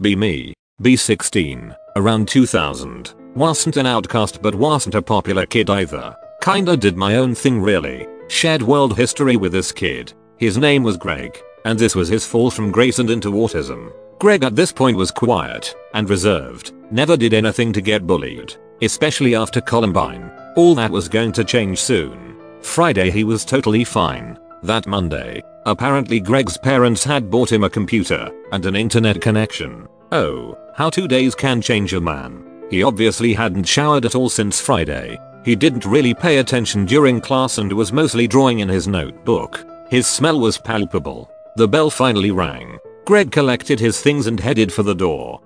Be me. Be 16. Around 2000. Wasn't an outcast but wasn't a popular kid either. Kinda did my own thing really. Shared world history with this kid. His name was Greg. And this was his fall from grace and into autism. Greg at this point was quiet and reserved. Never did anything to get bullied. Especially after Columbine. All that was going to change soon. Friday he was totally fine. That Monday, apparently Greg's parents had bought him a computer and an internet connection. Oh, how two days can change a man. He obviously hadn't showered at all since Friday. He didn't really pay attention during class and was mostly drawing in his notebook. His smell was palpable. The bell finally rang. Greg collected his things and headed for the door.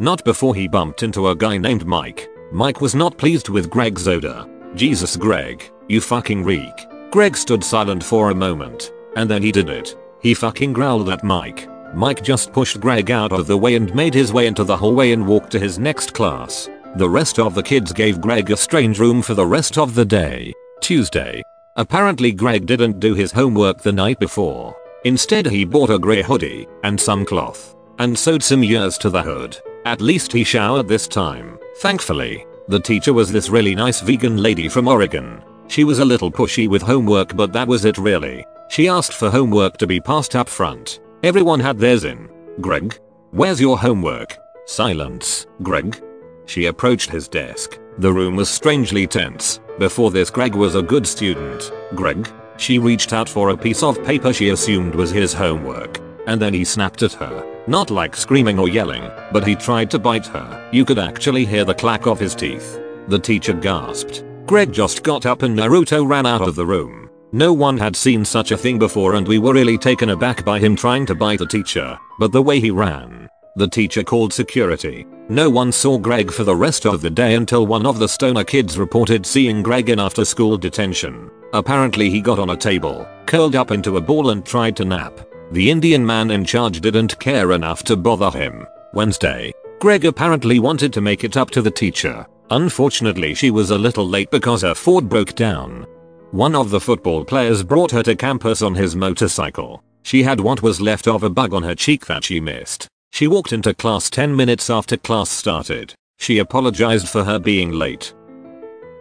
Not before he bumped into a guy named Mike. Mike was not pleased with Greg's odor. Jesus Greg, you fucking reek. Greg stood silent for a moment. And then he did it. He fucking growled at Mike. Mike just pushed Greg out of the way and made his way into the hallway and walked to his next class. The rest of the kids gave Greg a strange room for the rest of the day. Tuesday. Apparently Greg didn't do his homework the night before. Instead he bought a grey hoodie and some cloth and sewed some ears to the hood. At least he showered this time, thankfully. The teacher was this really nice vegan lady from Oregon. She was a little pushy with homework but that was it really. She asked for homework to be passed up front. Everyone had theirs in. Greg? Where's your homework? Silence. Greg? She approached his desk. The room was strangely tense. Before this Greg was a good student. Greg? She reached out for a piece of paper she assumed was his homework. And then he snapped at her. Not like screaming or yelling, but he tried to bite her. You could actually hear the clack of his teeth. The teacher gasped. Greg just got up and Naruto ran out of the room. No one had seen such a thing before and we were really taken aback by him trying to bite the teacher, but the way he ran. The teacher called security. No one saw Greg for the rest of the day until one of the stoner kids reported seeing Greg in after school detention. Apparently he got on a table, curled up into a ball and tried to nap. The Indian man in charge didn't care enough to bother him. Wednesday. Greg apparently wanted to make it up to the teacher. Unfortunately she was a little late because her Ford broke down. One of the football players brought her to campus on his motorcycle. She had what was left of a bug on her cheek that she missed. She walked into class 10 minutes after class started. She apologized for her being late.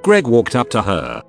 Greg walked up to her,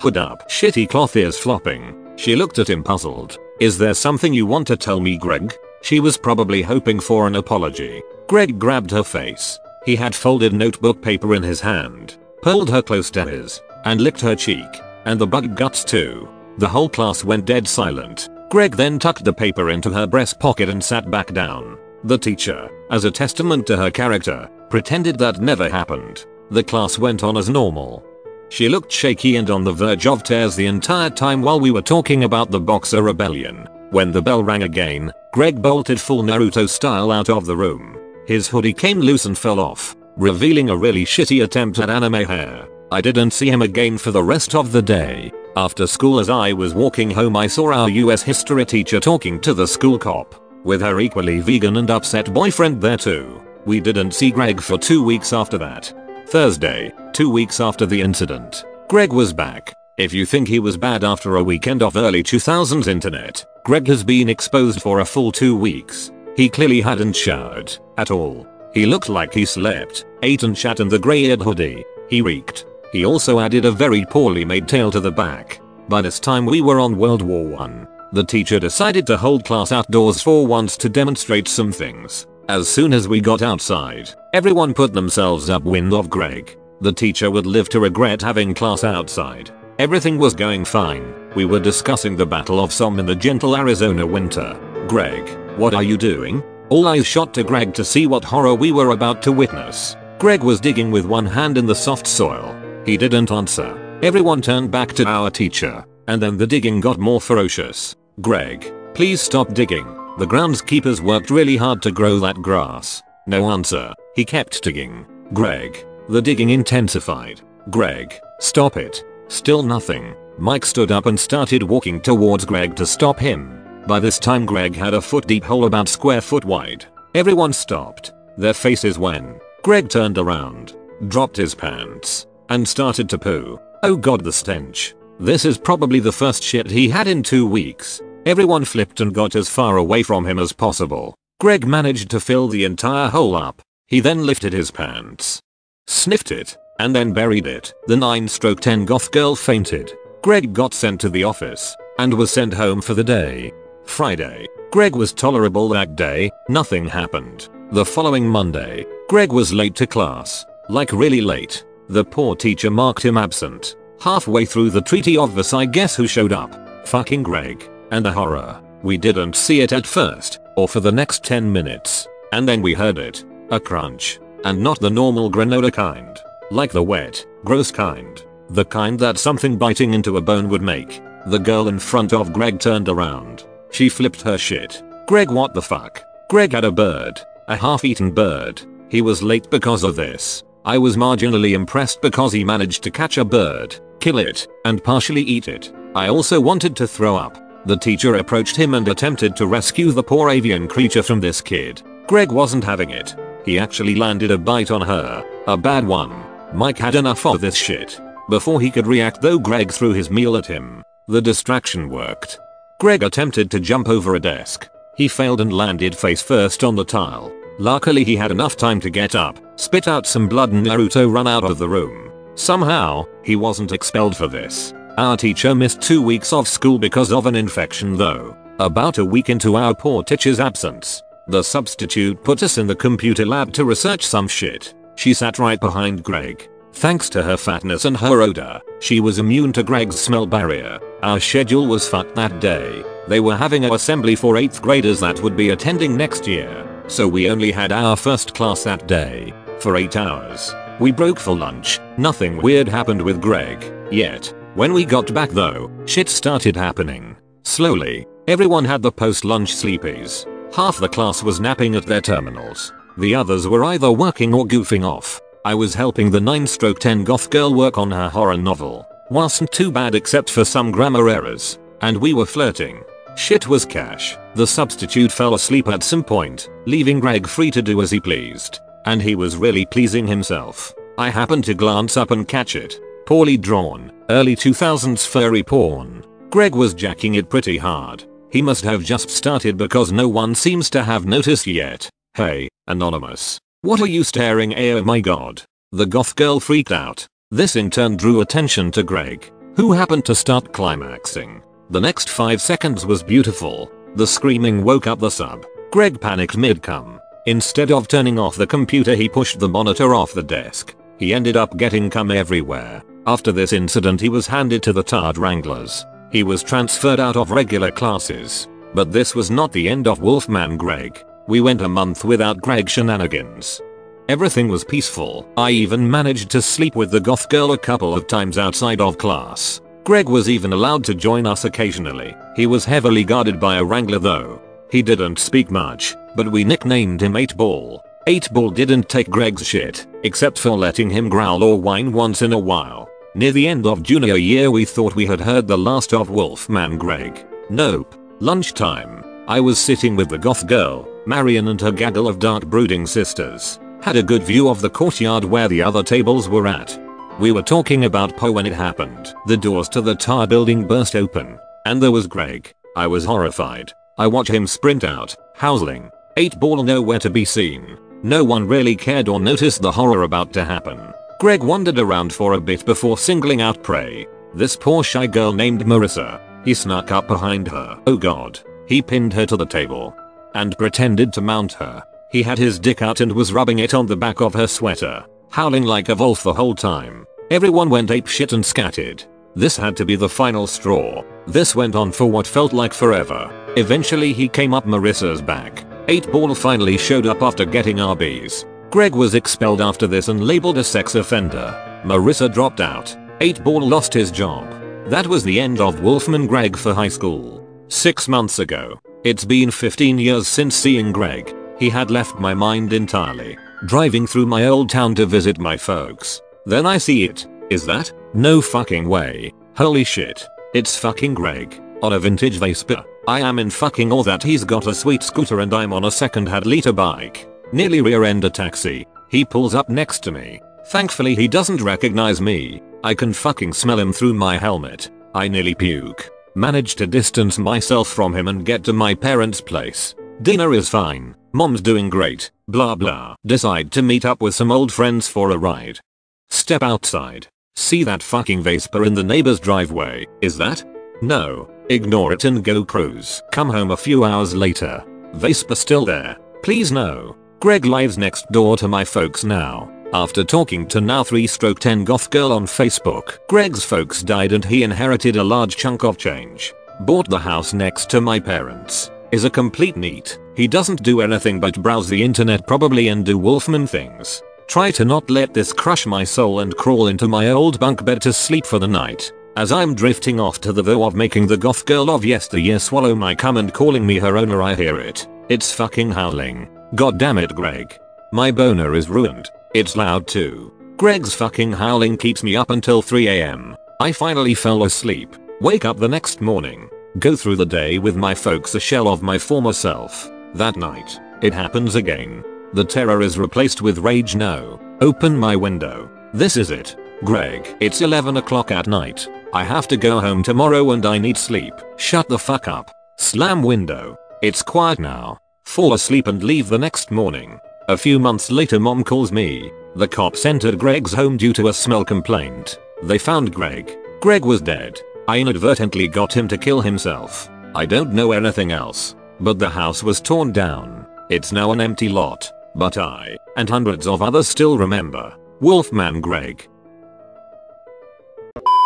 Hood up, shitty cloth ears flopping. She looked at him puzzled. Is there something you want to tell me Greg? She was probably hoping for an apology. Greg grabbed her face. He had folded notebook paper in his hand, pulled her close to his, and licked her cheek. And the bug guts too. The whole class went dead silent. Greg then tucked the paper into her breast pocket and sat back down. The teacher, as a testament to her character, pretended that never happened. The class went on as normal. She looked shaky and on the verge of tears the entire time while we were talking about the Boxer Rebellion. When the bell rang again, Greg bolted full Naruto style out of the room. His hoodie came loose and fell off, revealing a really shitty attempt at anime hair. I didn't see him again for the rest of the day. After school as I was walking home I saw our US history teacher talking to the school cop, with her equally vegan and upset boyfriend there too. We didn't see Greg for two weeks after that. Thursday, two weeks after the incident. Greg was back. If you think he was bad after a weekend of early 2000s internet, Greg has been exposed for a full two weeks. He clearly hadn't showered at all. He looked like he slept, ate and shat in the grey-eared hoodie. He reeked. He also added a very poorly made tail to the back. By this time we were on World War 1. The teacher decided to hold class outdoors for once to demonstrate some things. As soon as we got outside, everyone put themselves upwind of Greg. The teacher would live to regret having class outside. Everything was going fine. We were discussing the Battle of Somme in the gentle Arizona winter. Greg, what are you doing? All eyes shot to Greg to see what horror we were about to witness. Greg was digging with one hand in the soft soil. He didn't answer. Everyone turned back to our teacher, and then the digging got more ferocious. Greg, please stop digging. The groundskeepers worked really hard to grow that grass. No answer. He kept digging. Greg. The digging intensified. Greg. Stop it. Still nothing. Mike stood up and started walking towards Greg to stop him. By this time Greg had a foot deep hole about square foot wide. Everyone stopped. Their faces when Greg turned around, dropped his pants, and started to poo. Oh god the stench. This is probably the first shit he had in two weeks. Everyone flipped and got as far away from him as possible. Greg managed to fill the entire hole up. He then lifted his pants, sniffed it, and then buried it. The 9 stroke 10 goth girl fainted. Greg got sent to the office and was sent home for the day. Friday. Greg was tolerable that day, nothing happened. The following Monday, Greg was late to class. Like really late. The poor teacher marked him absent. Halfway through the Treaty of Versailles I guess who showed up? Fucking Greg. And the horror. We didn't see it at first, or for the next 10 minutes. And then we heard it. A crunch. And not the normal granola kind. Like the wet, gross kind. The kind that something biting into a bone would make. The girl in front of Greg turned around. She flipped her shit. Greg what the fuck? Greg had a bird. A half-eaten bird. He was late because of this. I was marginally impressed because he managed to catch a bird, kill it, and partially eat it. I also wanted to throw up. The teacher approached him and attempted to rescue the poor avian creature from this kid. Greg wasn't having it. He actually landed a bite on her. A bad one. Mike had enough of this shit. Before he could react though Greg threw his meal at him. The distraction worked. Greg attempted to jump over a desk. He failed and landed face first on the tile. Luckily he had enough time to get up, spit out some blood and Naruto run out of the room. Somehow, he wasn't expelled for this. Our teacher missed two weeks of school because of an infection though. About a week into our poor teacher's absence, the substitute put us in the computer lab to research some shit. She sat right behind Greg. Thanks to her fatness and her odor, she was immune to Greg's smell barrier. Our schedule was fucked that day. They were having an assembly for 8th graders that would be attending next year. So we only had our first class that day. For 8 hours. We broke for lunch. Nothing weird happened with Greg. Yet. When we got back though, shit started happening. Slowly. Everyone had the post-lunch sleepies. Half the class was napping at their terminals. The others were either working or goofing off. I was helping the 9 stroke 10 goth girl work on her horror novel. Wasn't too bad except for some grammar errors. And we were flirting. Shit was cash. The substitute fell asleep at some point, leaving Greg free to do as he pleased. And he was really pleasing himself. I happened to glance up and catch it. Poorly drawn, early 2000s furry porn. Greg was jacking it pretty hard. He must have just started because no one seems to have noticed yet. Hey, anonymous. What are you staring at oh my god. The goth girl freaked out. This in turn drew attention to Greg, who happened to start climaxing. The next 5 seconds was beautiful. The screaming woke up the sub. Greg panicked mid-cum. Instead of turning off the computer he pushed the monitor off the desk. He ended up getting cum everywhere. After this incident he was handed to the TARD Wranglers. He was transferred out of regular classes. But this was not the end of Wolfman Greg. We went a month without Greg shenanigans. Everything was peaceful. I even managed to sleep with the goth girl a couple of times outside of class. Greg was even allowed to join us occasionally. He was heavily guarded by a wrangler though. He didn't speak much, but we nicknamed him 8 Ball. 8 Ball didn't take Greg's shit, except for letting him growl or whine once in a while. Near the end of junior year we thought we had heard the last of Wolfman Greg. Nope. Lunchtime. I was sitting with the goth girl, Marion and her gaggle of dark brooding sisters. Had a good view of the courtyard where the other tables were at. We were talking about Poe when it happened. The doors to the tar building burst open. And there was Greg. I was horrified. I watch him sprint out, howling. 8 ball nowhere to be seen. No one really cared or noticed the horror about to happen. Greg wandered around for a bit before singling out prey. This poor shy girl named Marissa. He snuck up behind her. Oh god. He pinned her to the table. And pretended to mount her. He had his dick out and was rubbing it on the back of her sweater howling like a wolf the whole time. Everyone went ape shit and scattered. This had to be the final straw. This went on for what felt like forever. Eventually he came up Marissa's back. 8 Ball finally showed up after getting Arby's. Greg was expelled after this and labeled a sex offender. Marissa dropped out. 8 Ball lost his job. That was the end of Wolfman Greg for high school. Six months ago. It's been 15 years since seeing Greg. He had left my mind entirely driving through my old town to visit my folks. Then I see it. Is that? No fucking way. Holy shit. It's fucking Greg. On a vintage Vespa. I am in fucking awe that he's got a sweet scooter and I'm on a second-hand liter bike. Nearly rear-end a taxi. He pulls up next to me. Thankfully he doesn't recognize me. I can fucking smell him through my helmet. I nearly puke. Manage to distance myself from him and get to my parents' place. Dinner is fine. Mom's doing great, blah blah. Decide to meet up with some old friends for a ride. Step outside. See that fucking Vespa in the neighbor's driveway, is that? No. Ignore it and go cruise. Come home a few hours later. Vespa still there. Please no. Greg lives next door to my folks now. After talking to now 3 stroke 10 goth girl on Facebook, Greg's folks died and he inherited a large chunk of change. Bought the house next to my parents. Is a complete NEET. He doesn't do anything but browse the internet probably and do Wolfman things. Try to not let this crush my soul and crawl into my old bunk bed to sleep for the night. As I'm drifting off to the vow of making the goth girl of yesteryear swallow my cum and calling me her owner I hear it. It's fucking howling. God damn it Greg. My boner is ruined. It's loud too. Greg's fucking howling keeps me up until 3am. I finally fell asleep. Wake up the next morning. Go through the day with my folks a shell of my former self. That night, it happens again. The terror is replaced with rage no. Open my window. This is it. Greg. It's 11 o'clock at night. I have to go home tomorrow and I need sleep. Shut the fuck up. Slam window. It's quiet now. Fall asleep and leave the next morning. A few months later mom calls me. The cops entered Greg's home due to a smell complaint. They found Greg. Greg was dead. I inadvertently got him to kill himself. I don't know anything else. But the house was torn down. It's now an empty lot. But I, and hundreds of others still remember. Wolfman Greg.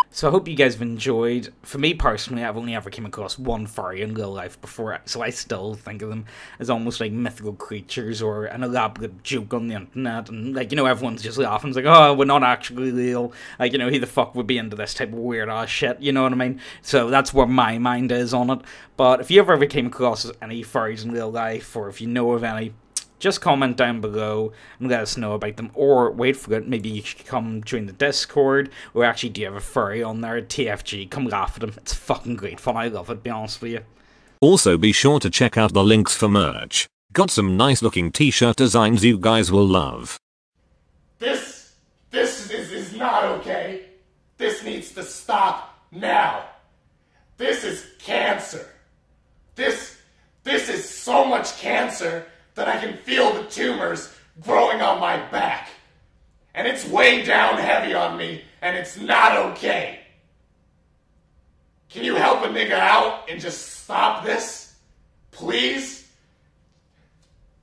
So I hope you guys have enjoyed. For me personally, I've only ever came across one furry in real life before, so I still think of them as almost like mythical creatures or an elaborate joke on the internet. And like, you know, everyone's just laughing. It's like, oh, we're not actually real. Like, you know, who the fuck would be into this type of weird ass shit? You know what I mean? So that's where my mind is on it. But if you ever, ever came across any furries in real life, or if you know of any, just comment down below and let us know about them. Or wait for it, maybe you should come join the Discord. Or actually, do you have a furry on there? TFG, come laugh at them. It's fucking great fun. I love it, be honest with you. Also be sure to check out the links for merch. Got some nice looking t-shirt designs you guys will love. This, this is, is not okay. This needs to stop now. This is cancer. This, this is so much cancer that I can feel the tumors growing on my back. And it's way down heavy on me, and it's not okay. Can you help a nigga out and just stop this? Please?